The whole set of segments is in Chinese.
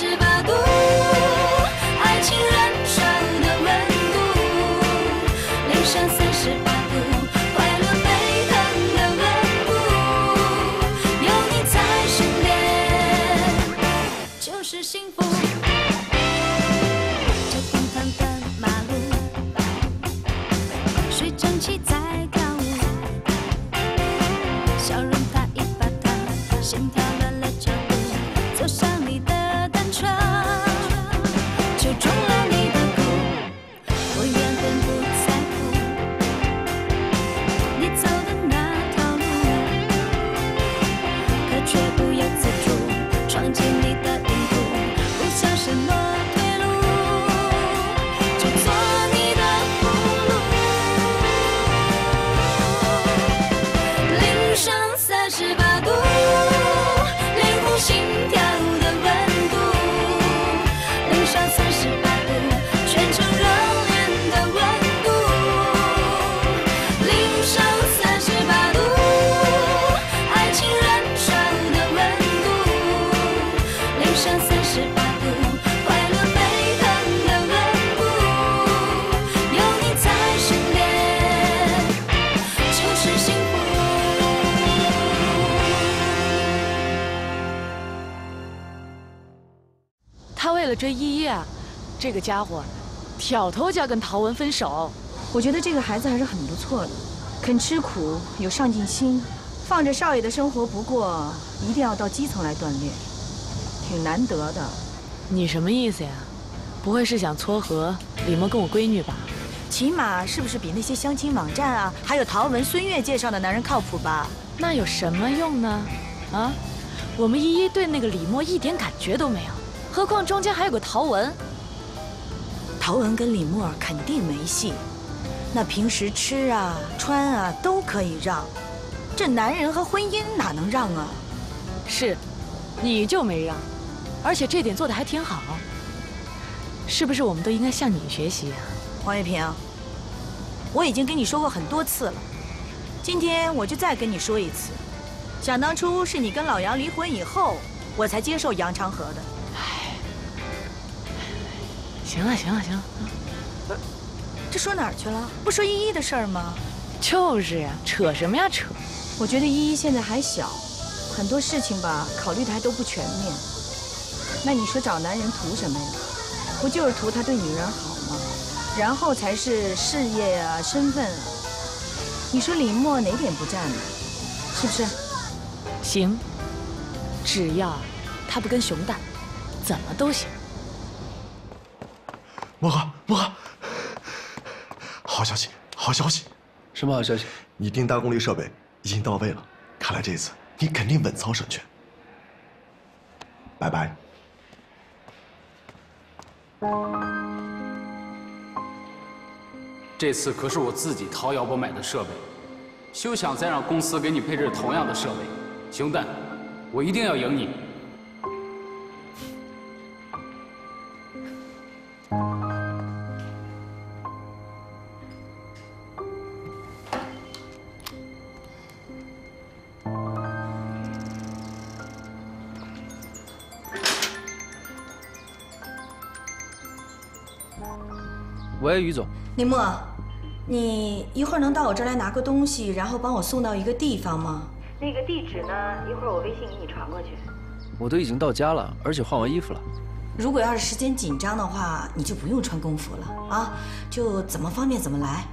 十八度，了追依依啊，这个家伙挑头就要跟陶文分手。我觉得这个孩子还是很不错的，肯吃苦，有上进心，放着少爷的生活不过，一定要到基层来锻炼，挺难得的。你什么意思呀？不会是想撮合李默跟我闺女吧？起码是不是比那些相亲网站啊，还有陶文、孙悦介绍的男人靠谱吧？那有什么用呢？啊，我们依依对那个李默一点感觉都没有，何况中间还有个陶文。陶文跟李默肯定没戏，那平时吃啊、穿啊都可以让，这男人和婚姻哪能让啊？是，你就没让，而且这点做的还挺好。是不是我们都应该向你学习啊？黄月平，我已经跟你说过很多次了，今天我就再跟你说一次。想当初是你跟老杨离婚以后，我才接受杨长河的。行了行了行了，这说哪儿去了？不说依依的事儿吗？就是呀，扯什么呀扯？我觉得依依现在还小，很多事情吧考虑的还都不全面。那你说找男人图什么呀？不就是图他对女人好吗？然后才是事业啊、身份啊。你说李默哪点不占呢？是不是？行，只要他不跟熊蛋，怎么都行。莫哥，莫哥，好消息，好消息！什么好消息？你订大功率设备已经到位了，看来这次你肯定稳操胜券。拜拜。这次可是我自己掏腰包买的设备，休想再让公司给你配置同样的设备。熊蛋，我一定要赢你！喂，于总，林默，你一会儿能到我这儿来拿个东西，然后帮我送到一个地方吗？那个地址呢？一会儿我微信给你传过去。我都已经到家了，而且换完衣服了。如果要是时间紧张的话，你就不用穿工服了啊，就怎么方便怎么来。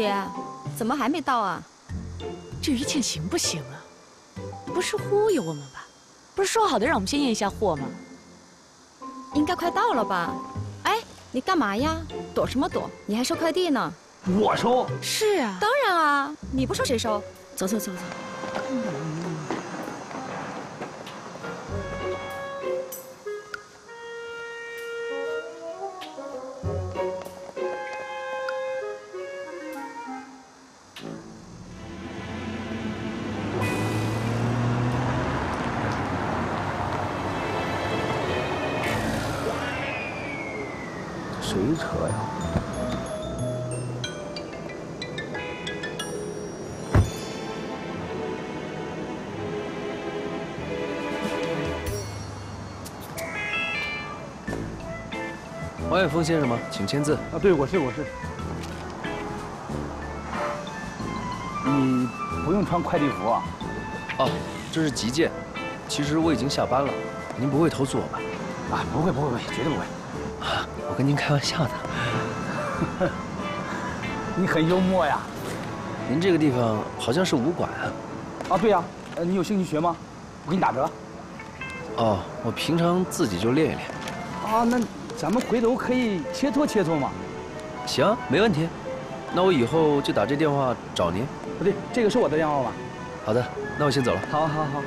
姐，怎么还没到啊？这于倩行不行啊？不是忽悠我们吧？不是说好的让我们先验一下货吗？应该快到了吧？哎，你干嘛呀？躲什么躲？你还收快递呢？我收。是啊，当然啊，你不收谁收？走走走走。峰先生吗？请签字。啊，对，我是我是。你不用穿快递服啊？哦，这是急件。其实我已经下班了，您不会投诉我吧？啊，不会不会不会，绝对不会。啊，我跟您开玩笑的。你很幽默呀。您这个地方好像是武馆啊？啊，对呀。呃，你有兴趣学吗？我给你打折。哦，我平常自己就练一练。啊，那咱们回头可以切磋切磋嘛。行，没问题。那我以后就打这电话找您。不对，这个是我的电话吧？好的，那我先走了。好，好，好。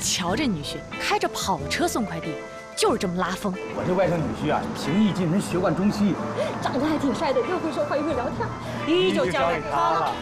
瞧这女婿开着跑车送快递，就是这么拉风。我这外甥女婿啊，平易近人，学贯中西，长得还挺帅的，又会说话又会聊天，一就交给他了。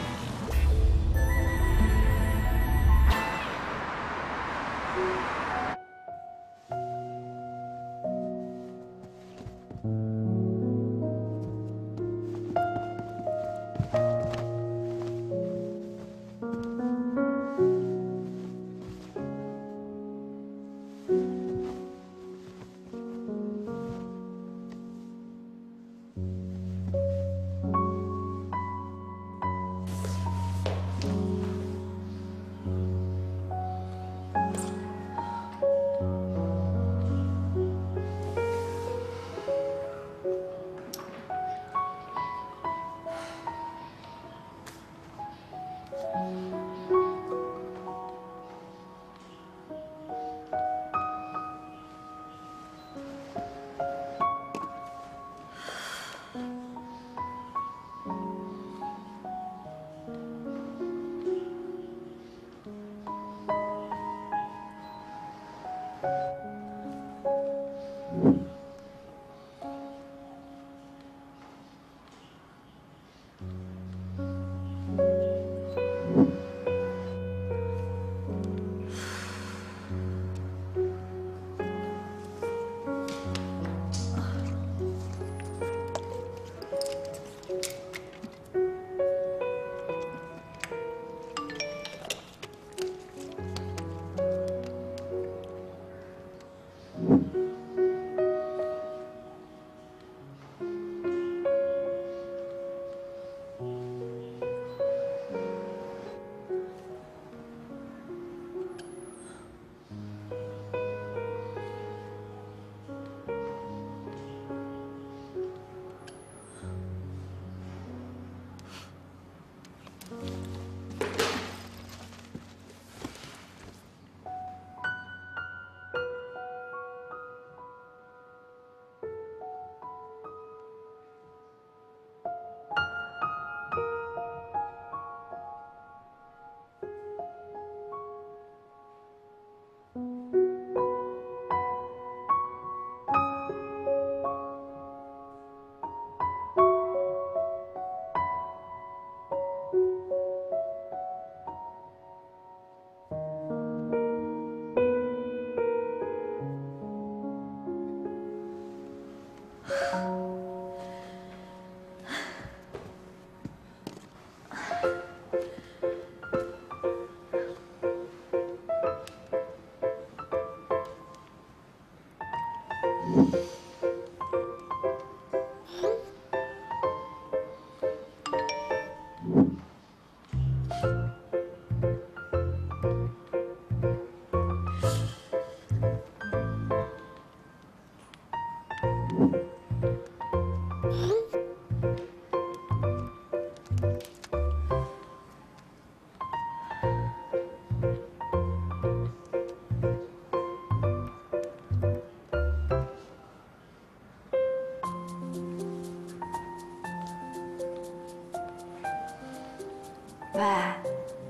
喂，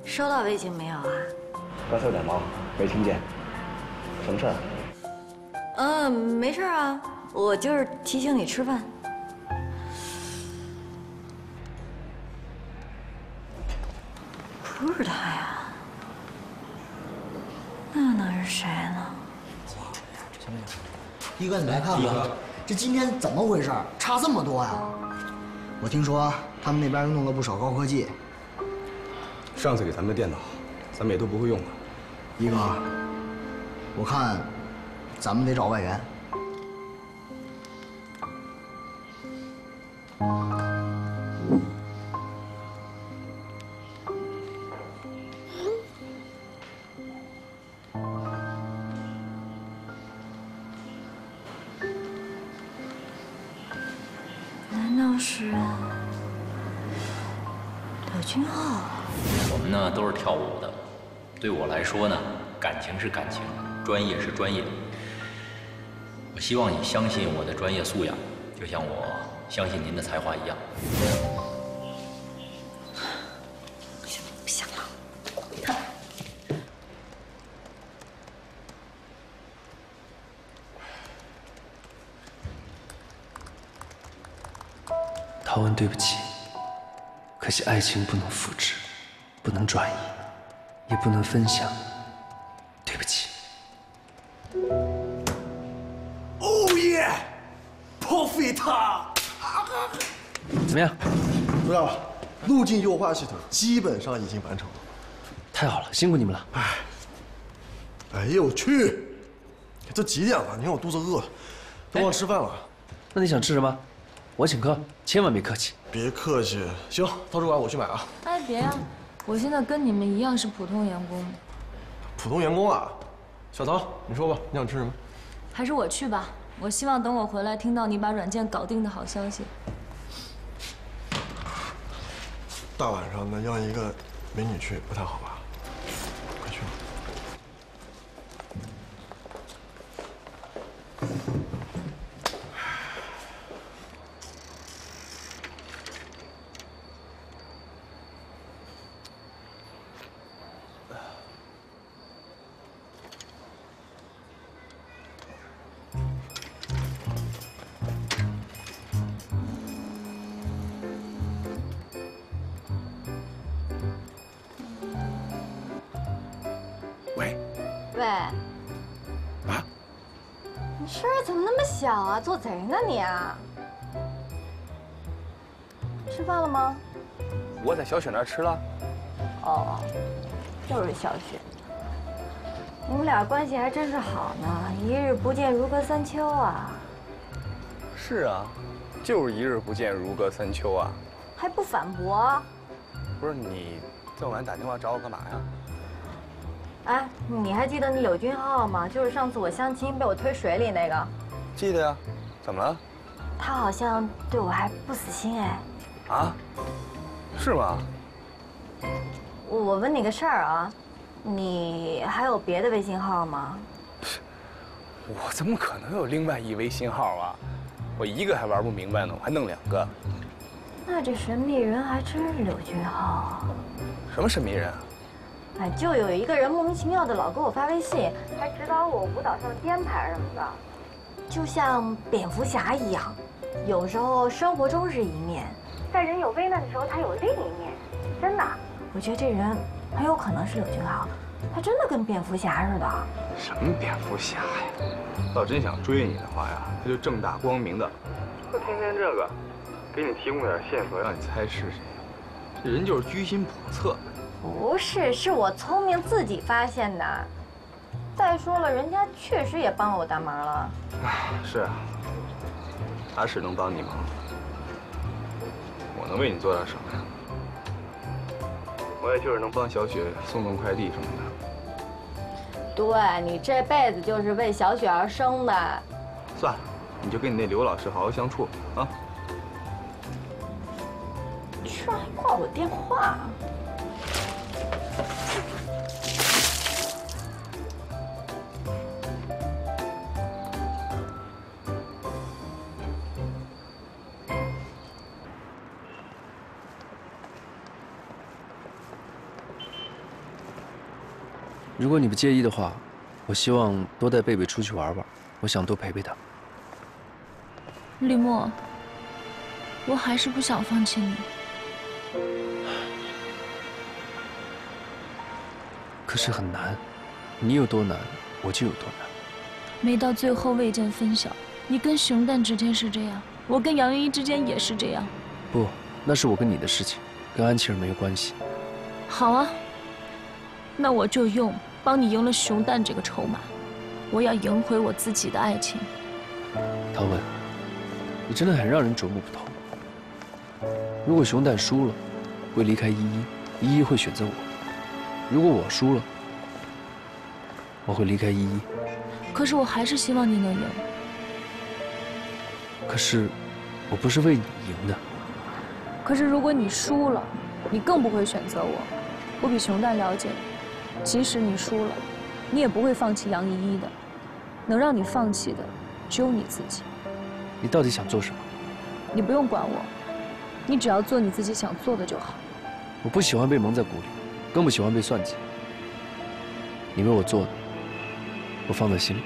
收到微信没有啊？刚才有点忙，没听见。什么事儿？嗯，没事啊，我就是提醒你吃饭。不是他呀，那能是谁呢？行了，行，一哥，你来看看，这今天怎么回事？差这么多呀、啊！我听说他们那边又弄了不少高科技，上次给咱们的电脑，咱们也都不会用了。一哥，我看咱们得找外援。专业是专业。我希望你相信我的专业素养，就像我相信您的才华一样。不想了。陶文，对不起，可惜爱情不能复制，不能转移，也不能分享，路径优化系统基本上已经完成了。太好了，辛苦你们了。哎，哎呦我去，这几点了？你看我肚子饿，都忘吃饭了。那你想吃什么？我请客，千万别客气。别客气，行，图书馆我去买啊。哎，别呀、我现在跟你们一样是普通员工，普通员工啊，小曹，你说吧，你想吃什么？还是我去吧。我希望等我回来，听到你把软件搞定的好消息。大晚上的让一个美女去不太好吧？喂，啊，你声儿怎么那么小啊？做贼呢你啊？吃饭了吗？我在小雪那儿吃了。哦，就是小雪。你们俩关系还真是好呢，一日不见如隔三秋啊，是啊，就是一日不见如隔三秋啊。还不反驳？不是你这么晚打电话找我干嘛呀？哎，你还记得那柳俊浩吗？就是上次我相亲被我推水里那个，记得呀。怎么了？他好像对我还不死心哎。啊？是吗？我我问你个事儿啊，你还有别的微信号吗？我怎么可能有另外一微信号啊？我一个还玩不明白呢，我还弄两个。那这神秘人还真是柳俊浩啊。什么神秘人啊？哎，就有一个人莫名其妙的老给我发微信，还指导我舞蹈上的编排什么的，就像蝙蝠侠一样。有时候生活中是一面，在人有危难的时候他有另一面。真的，我觉得这人很有可能是柳俊浩，他真的跟蝙蝠侠似的。什么蝙蝠侠呀？要真想追你的话呀，他就正大光明的，就天天这个，给你提供点线索，让你猜是谁。这人就是居心叵测。不是，是我聪明自己发现的。再说了，人家确实也帮了我大忙了。是啊，阿史能帮你忙。我能为你做点什么呀？我也就是能帮小雪送送快递什么的。对你这辈子就是为小雪而生的。算了，你就跟你那刘老师好好相处啊。居然还挂我电话！如果你不介意的话，我希望多带贝贝出去玩玩，我想多陪陪她。李默，我还是不想放弃你。可是很难，你有多难，我就有多难。没到最后未见分晓。你跟熊蛋之间是这样，我跟杨云一之间也是这样。不，那是我跟你的事情，跟安琪儿没有关系。好啊，那我就用帮你赢了熊蛋这个筹码，我要赢回我自己的爱情。唐文，你真的很让人琢磨不透。如果熊蛋输了，会离开依依，依依会选择我；如果我输了，我会离开依依。可是我还是希望你能赢。可是，我不是为你赢的。可是如果你输了，你更不会选择我。我比熊蛋了解你，即使你输了，你也不会放弃杨依依的。能让你放弃的，只有你自己。你到底想做什么？你不用管我，你只要做你自己想做的就好。我不喜欢被蒙在鼓里，更不喜欢被算计。你为我做的，我放在心里。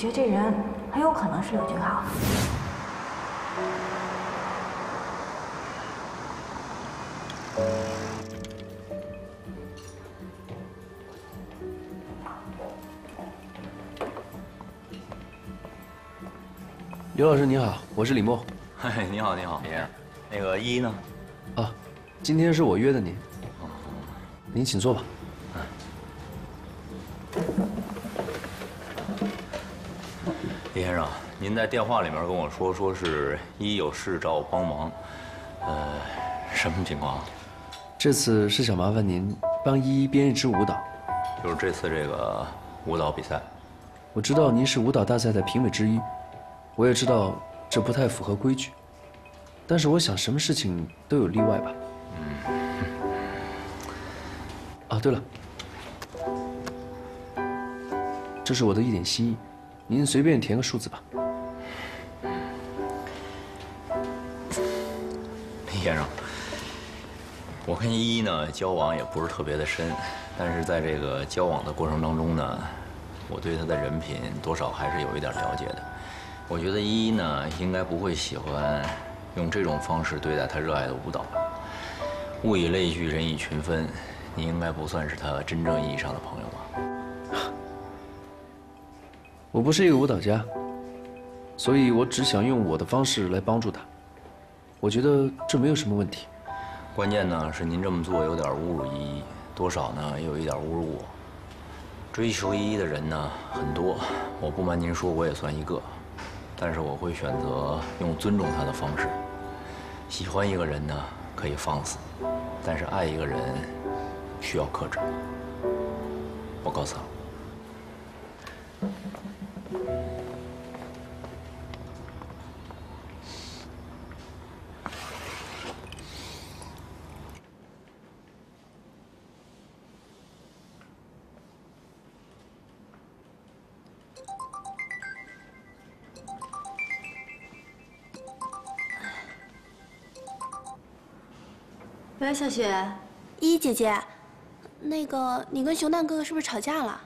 觉得这人很有可能是柳俊浩。刘老师你好，我是李默。嗨，你好，你好，李。那个依依呢？啊，今天是我约的您。您请坐吧。李先生，您在电话里面跟我说，说是依依有事找我帮忙，呃，什么情况？这次是想麻烦您帮依依编一支舞蹈，就是这次这个舞蹈比赛。我知道您是舞蹈大赛的评委之一，我也知道这不太符合规矩，但是我想什么事情都有例外吧。嗯。啊，对了，这是我的一点心意，您随便填个数字吧。李先生，我跟依依呢交往也不是特别的深，但是在这个交往的过程当中呢，我对她的人品多少还是有一点了解的。我觉得依依呢应该不会喜欢用这种方式对待她热爱的舞蹈。物以类聚，人以群分，你应该不算是她真正意义上的朋友吧？我不是一个舞蹈家，所以我只想用我的方式来帮助她。我觉得这没有什么问题。关键呢是您这么做有点侮辱依依，多少呢也有一点侮辱我。追求依依的人呢很多，我不瞒您说，我也算一个。但是我会选择用尊重她的方式。喜欢一个人呢可以放肆，但是爱一个人需要克制。我告诉雪，依依姐姐，那个你跟熊蛋哥哥是不是吵架了？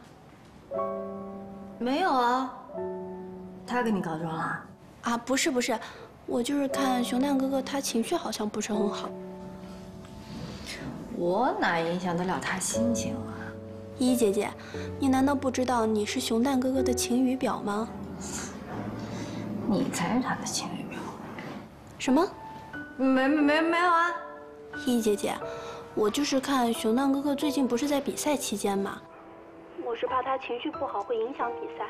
没有啊，他跟你告状了？啊，不是不是，我就是看熊蛋哥哥他情绪好像不是很好。我哪影响得了他心情啊？依依姐姐，你难道不知道你是熊蛋哥哥的晴雨表吗？你才是他的晴雨表。什么？没没没没有啊！依依姐姐，我就是看熊蛋哥哥最近不是在比赛期间嘛，我是怕他情绪不好会影响比赛。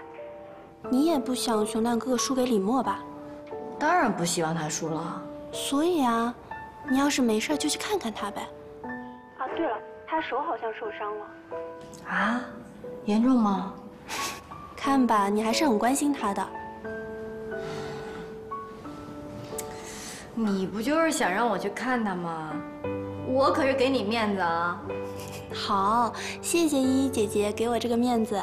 你也不想熊蛋哥哥输给李默吧？当然不希望他输了。所以啊，你要是没事就去看看他呗。啊，对了，他手好像受伤了。啊？严重吗？看吧，你还是很关心他的。你不就是想让我去看他吗？我可是给你面子啊。好，谢谢依依姐姐给我这个面子。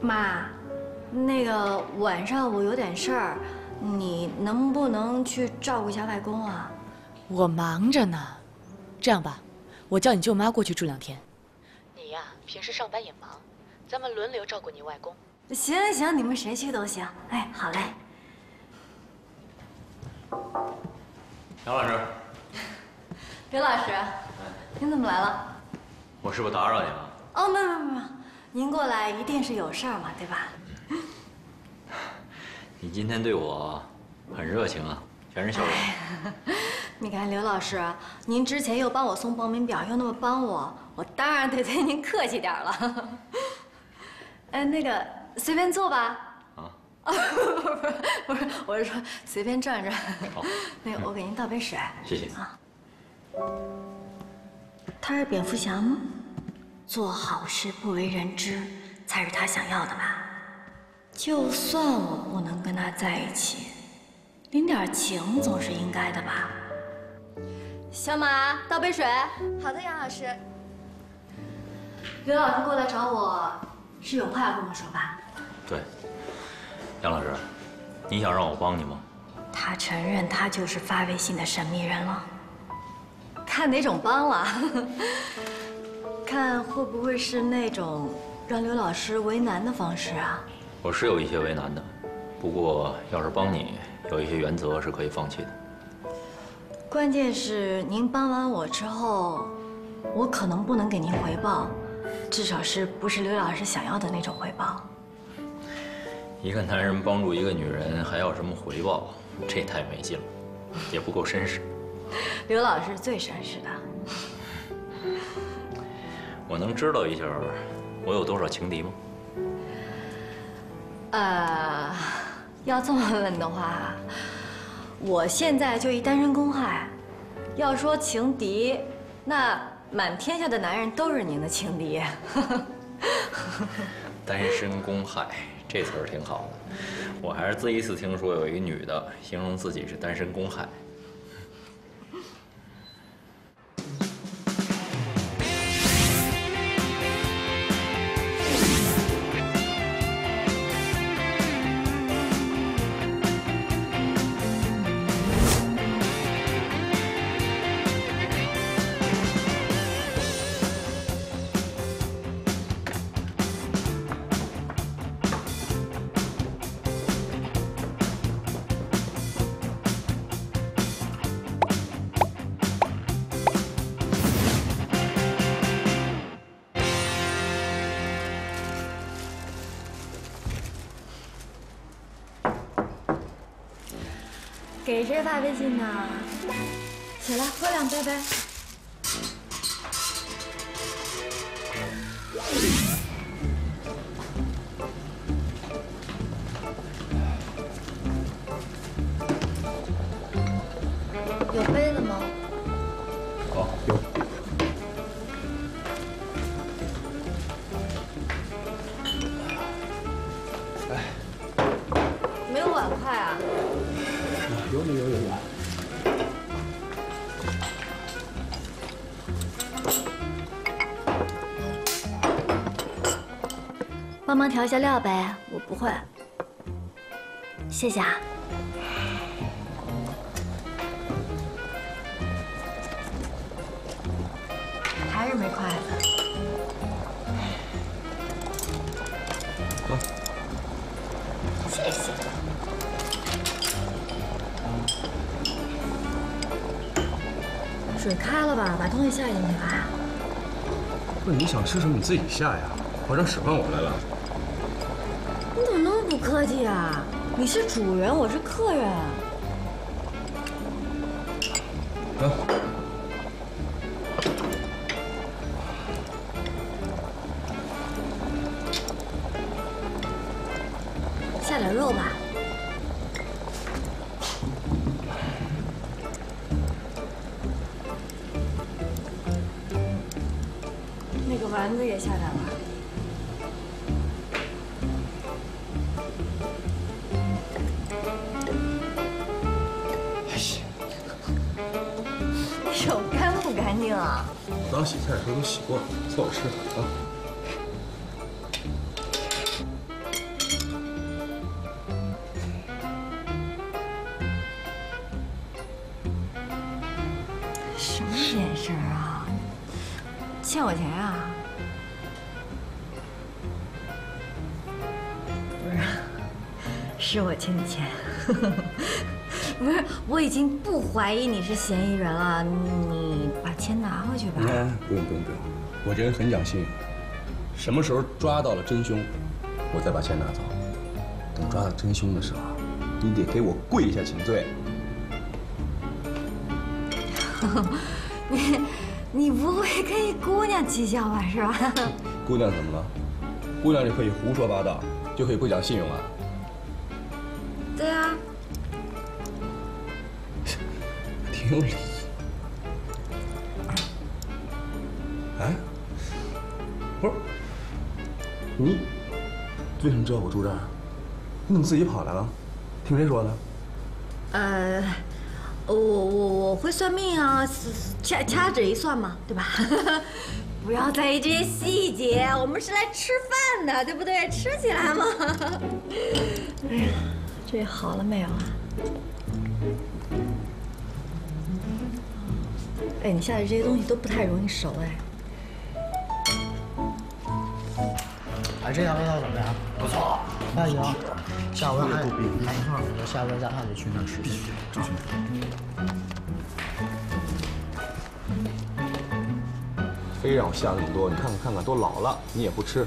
妈，那个晚上我有点事儿，你能不能去照顾一下外公啊？我忙着呢。这样吧，我叫你舅妈过去住两天。你呀，平时上班也忙，咱们轮流照顾你外公。行行行，你们谁去都行。哎，好嘞。杨老师，刘老师，您怎么来了？我是不是打扰您了？哦，没有没有没有，您过来一定是有事儿嘛，对吧？你今天对我很热情啊，全是笑容。你看刘老师，您之前又帮我送报名表，又那么帮我，我当然得对您客气点了。哎，那个随便坐吧。啊？不是不是不是，我是说随便转转。好。那个我给您倒杯水。谢谢。啊。他是蝙蝠侠吗？做好事不为人知，才是他想要的吧？就算我不能跟他在一起，领点情总是应该的吧？小马，倒杯水。好的，杨老师。刘老师过来找我，是有话要跟我说吧？对，杨老师，你想让我帮你吗？他承认他就是发微信的神秘人了。看哪种帮了？看会不会是那种让刘老师为难的方式啊？我是有一些为难的，不过要是帮你，有一些原则是可以放弃的。关键是您帮完我之后，我可能不能给您回报，至少是不是刘老师想要的那种回报。一个男人帮助一个女人还要什么回报？这太没劲了，也不够绅士。刘老师最绅士的。我能知道一下我有多少情敌吗？呃，要这么问的话。我现在就一单身公害，要说情敌，那满天下的男人都是您的情敌。单身公害这词儿挺好的，我还是第一次听说有一女的形容自己是单身公害。发微信呢？起来喝两杯呗。帮忙调一下料呗，我不会。谢谢啊。还是没筷子。谢谢。水开了吧，把东西下进去吧。不是你想吃什么你自己下呀，我让使唤我来了。你怎么那么不客气啊？你是主人，我是客人。我刚洗菜的时候都洗过了，凑合吃啊。什么眼神啊？欠我钱啊？不是，是我欠你钱。我已经不怀疑你是嫌疑人了，你把钱拿回去吧。哎，不用不用不用，我这人很讲信用。什么时候抓到了真凶，我再把钱拿走。等抓到真凶的时候，你得给我跪下请罪。你你不会跟一姑娘计较吧？是吧？姑娘怎么了？姑娘就可以胡说八道，就可以不讲信用啊？有理。哎，不是，你为什么知道我住这儿？你怎么自己跑来了？听谁说的？呃，我我我会算命啊，掐掐指一算嘛，对吧？不要在意这些细节，我们是来吃饭的，对不对？吃起来嘛。哎呀，这好了没有啊？哎，你下的这些东西都不太容易熟哎。哎，这家味道怎么样？不错，那行，下回还没错，下回咱还得去那儿吃去。非让我下那么多，你看看看看，都老了，你也不吃，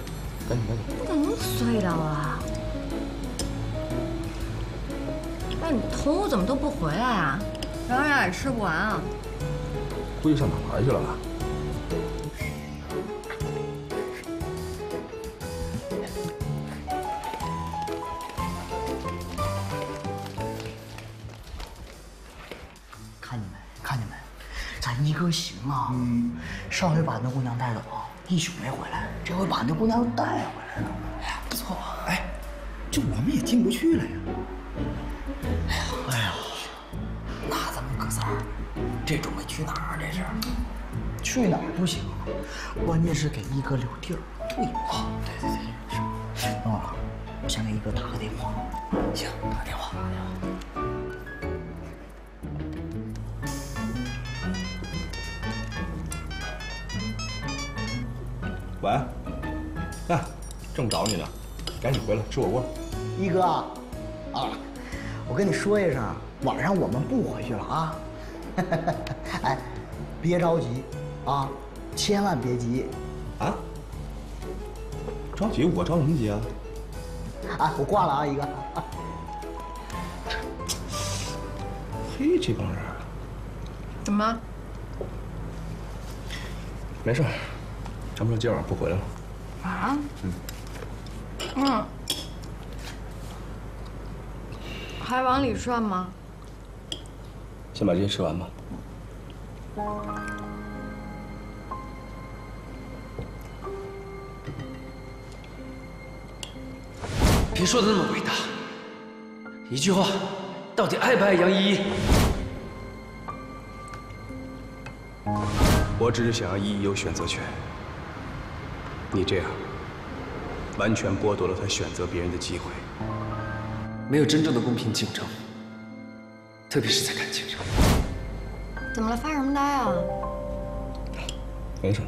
赶紧赶紧。你怎么那么碎叨啊？那你中午怎么都不回来啊？让人也吃不完啊？估计上哪玩去了吧？看见没？看见没？咱一哥行啊！上回把那姑娘带走，一宿没回来，这回把那姑娘又带回来了。哎呀，不错！哎，这我们也进不去了呀。哎呀，哎呀，那咱们哥仨儿，这准备去哪儿啊？这是？去哪儿不行，关键是给一哥留地儿。对啊，对对对，是。等会儿啊，我先给一哥打个电话。行，打电话，打电话。喂，哎，正找你呢，赶紧回来吃火锅。一哥，啊，我跟你说一声，晚上我们不回去了啊。哎，别着急啊，千万别急啊。着急？我着什么急啊？啊，我挂了啊，一个。嘿，这帮人，怎么？没事儿，咱们说今晚不回来了。啊？嗯。嗯。还往里涮吗？先把这些吃完吧。别说的那么伟大，一句话，到底爱不爱杨依依？我只是想要依依有选择权。你这样，完全剥夺了她选择别人的机会。没有真正的公平竞争，特别是在感情上。怎么了？发什么呆啊？没什么。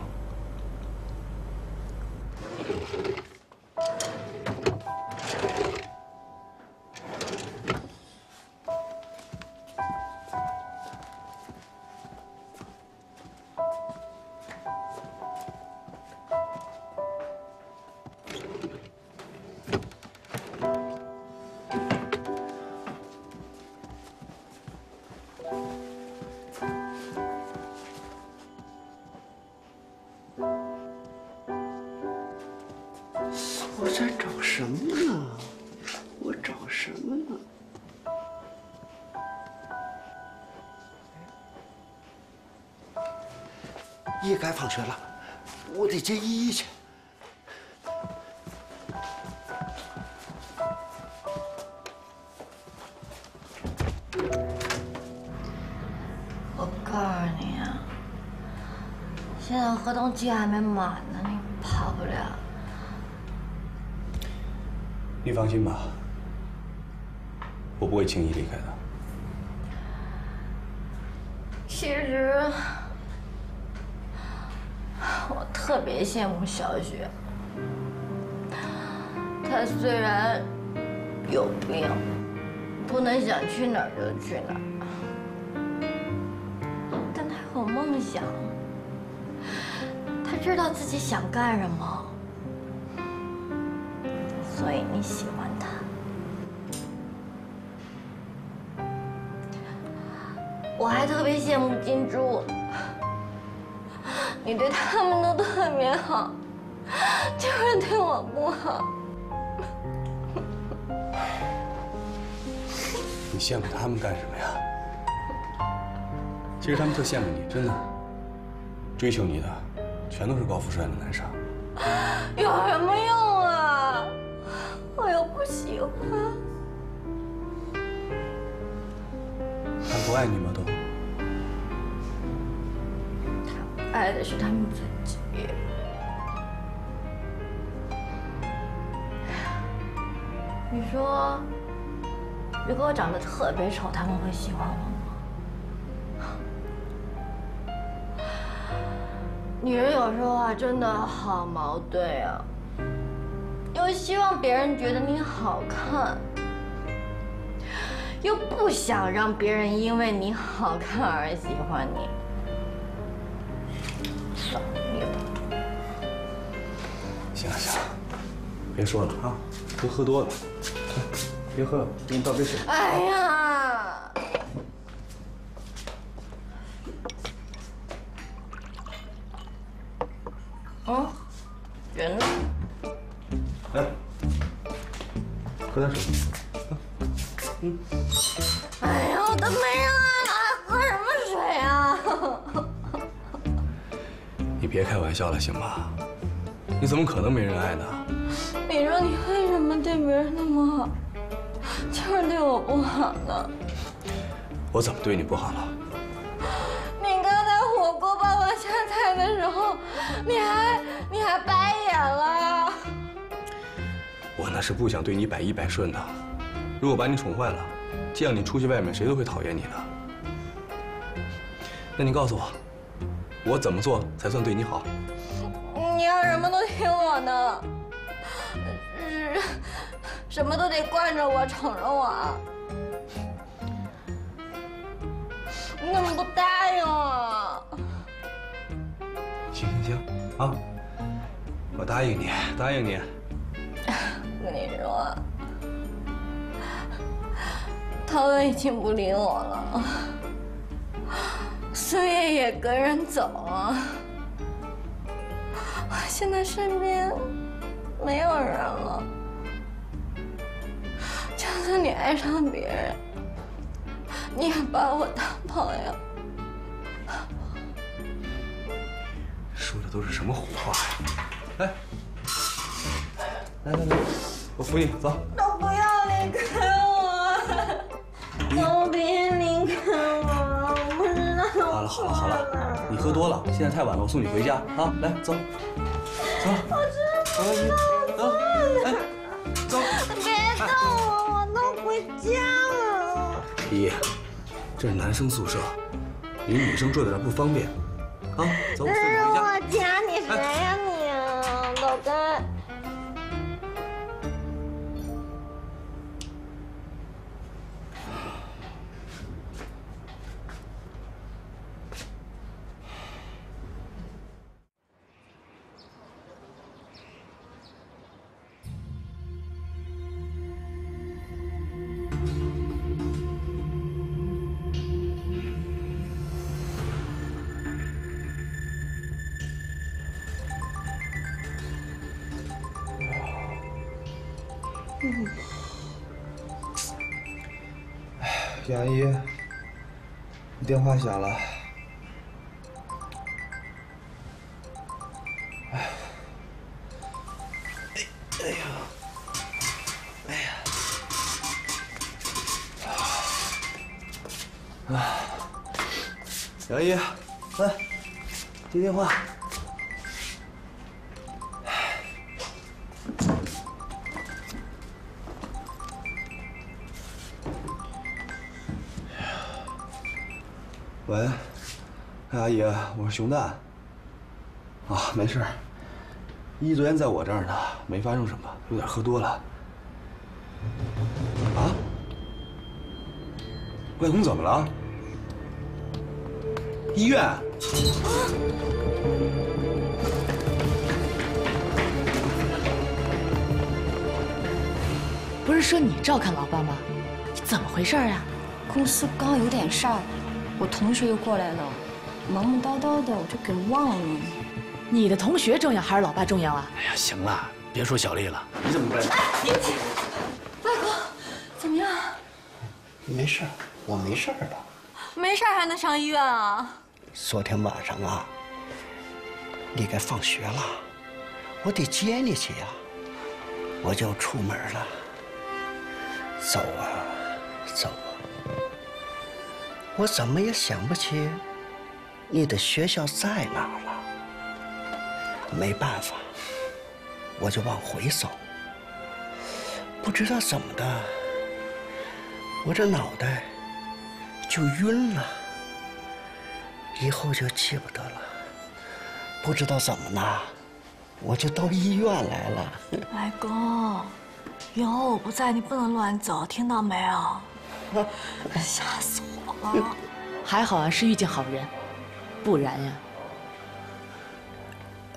也该放学了，我得接依依去。我告诉你啊，现在合同期还没满呢，你跑不了。你放心吧，我不会轻易离开的。其实，我特别羡慕小雪。她虽然有病，不能想去哪儿就去哪儿，但她有梦想。她知道自己想干什么，所以你喜欢她。我还特别羡慕金珠，你对他们都特别好，就是对我不好。你羡慕他们干什么呀？其实他们特羡慕你，真的。追求你的，全都是高富帅的男生。有什么用啊？我又不喜欢。他不爱你吗？都。爱的是他们自己。你说，如果我长得特别丑，他们会喜欢我吗？女人有时候啊，真的好矛盾啊，又希望别人觉得你好看，又不想让别人因为你好看而喜欢你。行了行了，别说了啊，都喝多了，别喝了，给你倒杯水。哎呀！嗯，人呢？来，喝点水。嗯。别开玩笑了，行吗？你怎么可能没人爱呢？你说你为什么对别人那么好，就是对我不好呢？我怎么对你不好了？你刚才火锅帮我下菜的时候，你还你还白眼了。我那是不想对你百依百顺的。如果把你宠坏了，这样你出去外面谁都会讨厌你的。那你告诉我，我怎么做才算对你好？你要什么都听我的，是什么都得惯着我、宠着我。你怎么不答应啊？行行行，啊，我答应你，答应你。我跟你说，涛哥已经不理我了，孙烨也跟人走了，我现在身边没有人了。就算你爱上别人，你也把我当朋友。说的都是什么胡话呀？来，来来来，我扶你走。都不要离开我，都别离开我，好了好了，你喝多了，现在太晚了，我送你回家啊！来，走，走，我走，你走，哎，走。别动我，我都回家了。依依，这是男生宿舍，你女生住在这不方便，啊，走，我送你回家。我家，你谁呀你啊？走电话响了。哎哎呀哎呀。哎杨姨来接电话。我是熊蛋。啊，没事。依依昨天在我这儿呢，没发生什么，有点喝多了。啊？外公怎么了？医院？不是说你照看老爸吗？你怎么回事啊？公司刚有点事儿，我同学又过来了，忙忙叨叨的我就给忘了。你的同学重要还是老爸重要啊？哎呀，行了，别说小丽了，你怎么办？外公，怎么样？没事，我没事的。没事还能上医院啊？昨天晚上啊，你该放学了，我得接你去呀，我就出门了。走啊，走啊！我怎么也想不起你的学校在哪儿了。没办法，我就往回走。不知道怎么的，我这脑袋就晕了，以后就记不得了。不知道怎么呢，我就到医院来了。外公，以后我不在，你不能乱走，听到没有？吓死我了！还好啊，是遇见好人，不然呀。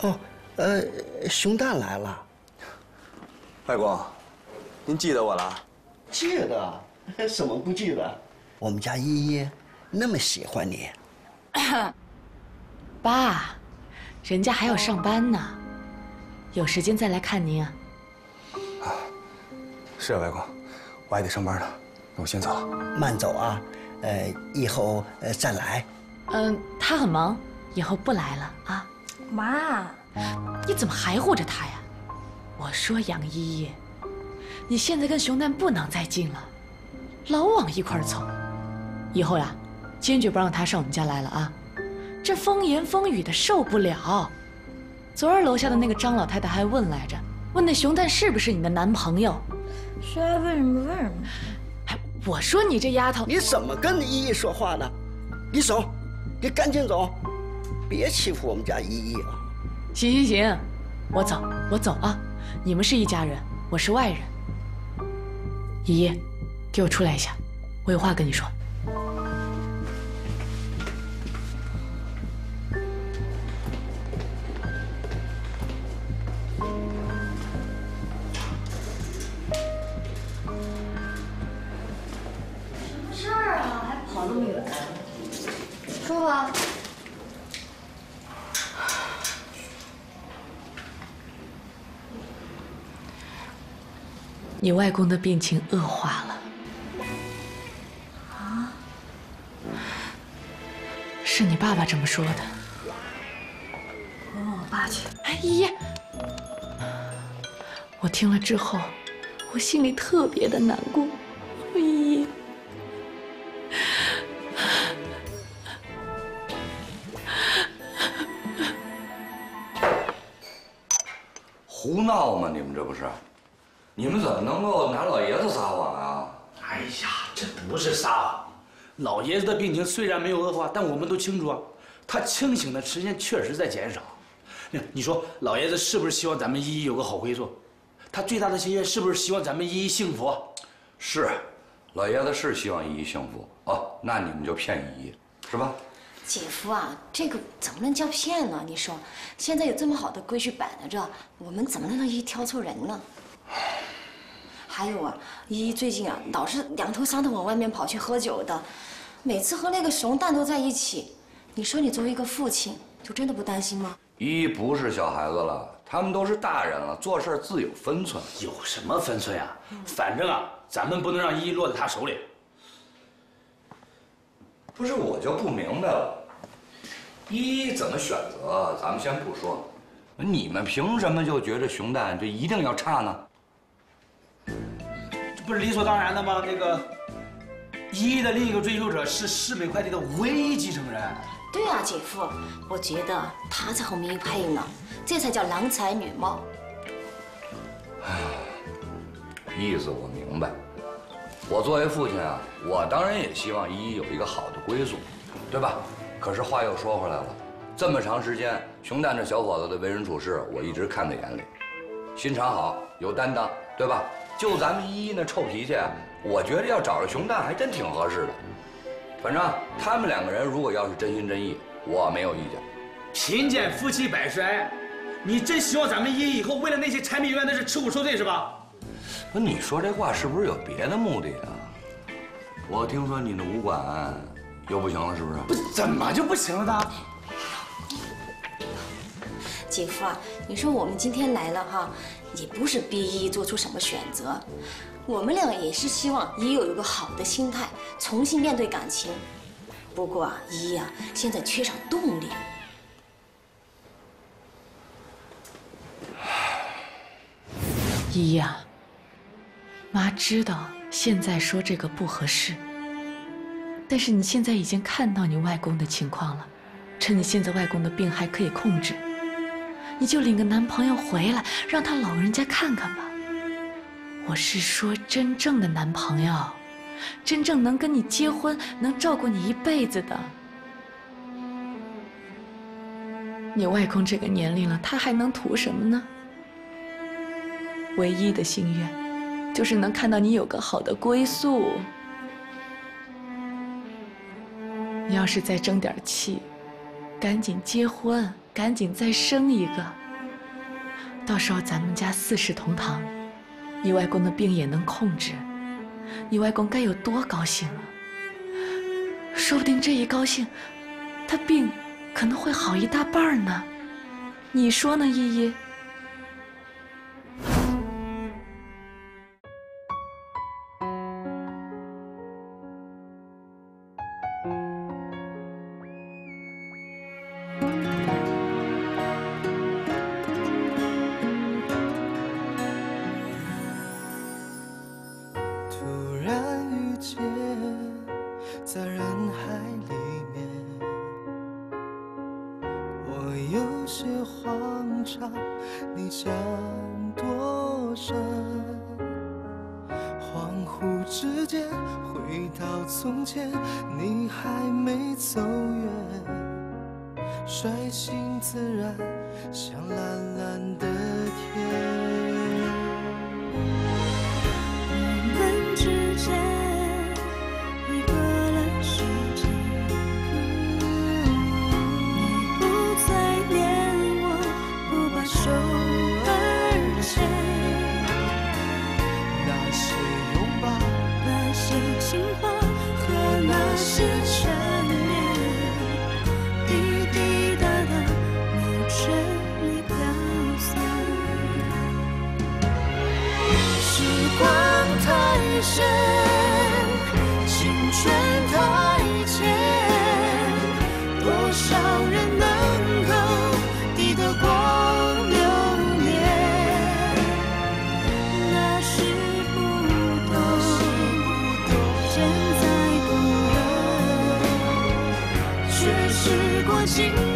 哦，呃，熊蛋来了。外公，您记得我了？记得，怎么不记得？我们家依依那么喜欢你。爸，人家还要上班呢，有时间再来看您啊。是啊，外公，我还得上班呢，那我先走了。慢走啊，呃，以后呃再来。嗯，他很忙，以后不来了啊。妈，你怎么还护着他呀？我说杨依依，你现在跟熊蛋不能再近了，老往一块儿凑。以后呀，坚决不让他上我们家来了啊！这风言风语的受不了。昨儿楼下的那个张老太太还问来着，问那熊蛋是不是你的男朋友？谁爱问什么问什么？哎，我说你这丫头，你怎么跟依依说话呢？你走，你赶紧走，别欺负我们家依依了。行行行，我走，我走啊！你们是一家人，我是外人。依依，给我出来一下，我有话跟你说。你外公的病情恶化了，啊？是你爸爸这么说的。我问我爸去。哎呀，我听了之后，我心里特别的难过。哎呀，胡闹吗？你们这不是？你们怎么能够拿老爷子撒谎啊？哎呀，这不是撒谎。老爷子的病情虽然没有恶化，但我们都清楚啊，他清醒的时间确实在减少。你你说老爷子是不是希望咱们依依有个好归宿？他最大的心愿是不是希望咱们依依幸福？是，老爷子是希望依依幸福哦。那你们就骗依依，是吧？姐夫啊，这个怎么能叫骗呢？你说，现在有这么好的规矩摆在这，我们怎么能让依依挑错人呢？还有啊，依依最近啊，老是两头三头往外面跑去喝酒的，每次和那个熊蛋都在一起。你说你作为一个父亲，就真的不担心吗？依依不是小孩子了，他们都是大人了，做事自有分寸。有什么分寸呀？反正啊，咱们不能让依依落在他手里。不是我就不明白了，依依怎么选择，咱们先不说，你们凭什么就觉得熊蛋就一定要差呢？这不是理所当然的吗？那个，依依的另一个追求者是市美快递的唯一继承人。对啊，姐夫，我觉得他才和明配呢，这才叫郎才女貌。意思我明白。我作为父亲啊，我当然也希望依依有一个好的归宿，对吧？可是话又说回来了，这么长时间，熊蛋这小伙子的为人处事，我一直看在眼里，心肠好，有担当，对吧？就咱们依依那臭脾气，我觉得要找着熊蛋还真挺合适的。反正他们两个人如果要是真心真意，我没有意见。贫贱夫妻百事哀，你真希望咱们依依以后为了那些柴米油盐的事吃苦受罪是吧？不，你说这话是不是有别的目的啊？我听说你那武馆又不行了，是不是？不，怎么就不行了呢？姐夫啊，你说我们今天来了哈，也不是逼依依做出什么选择，我们俩也是希望依依有一个好的心态，重新面对感情。不过啊，依依啊，现在缺少动力。依依啊，妈知道现在说这个不合适，但是你现在已经看到你外公的情况了，趁你现在外公的病还可以控制，你就领个男朋友回来，让他老人家看看吧。我是说真正的男朋友，真正能跟你结婚、能照顾你一辈子的。你外公这个年龄了，他还能图什么呢？唯一的心愿，就是能看到你有个好的归宿。你要是再争点气，赶紧结婚，赶紧再生一个。到时候咱们家四世同堂，你外公的病也能控制，你外公该有多高兴啊！说不定这一高兴，他病可能会好一大半呢。你说呢，依依？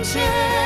境